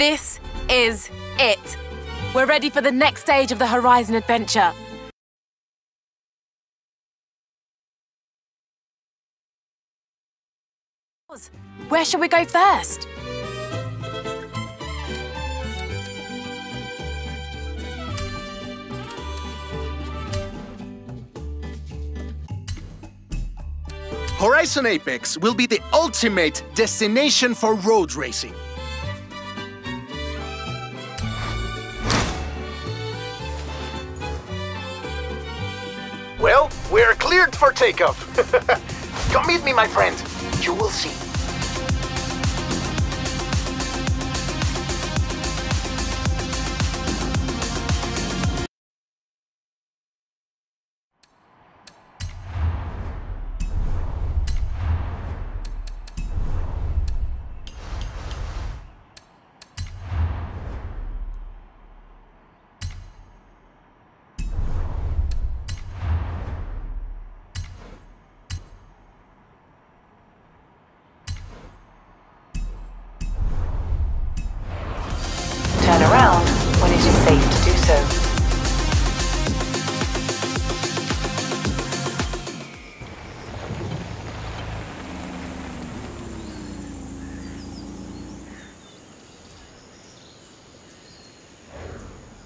This is it. We're ready for the next stage of the Horizon adventure. Where shall we go first? Horizon Apex will be the ultimate destination for road racing. Cleared for takeoff. Come meet me, my friend. You will see.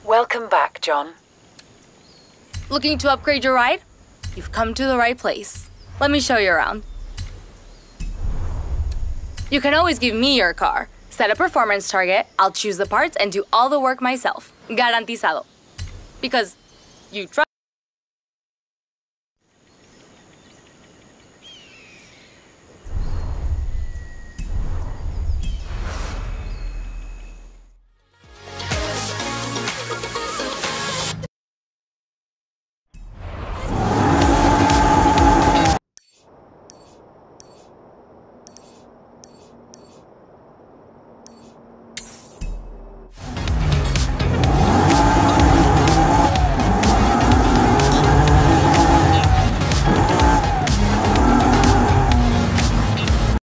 Welcome back, John. Looking to upgrade your ride? You've come to the right place. Let me show you around. You can always give me your car. Set a performance target, I'll choose the parts and do all the work myself. Garantizado. Because you trust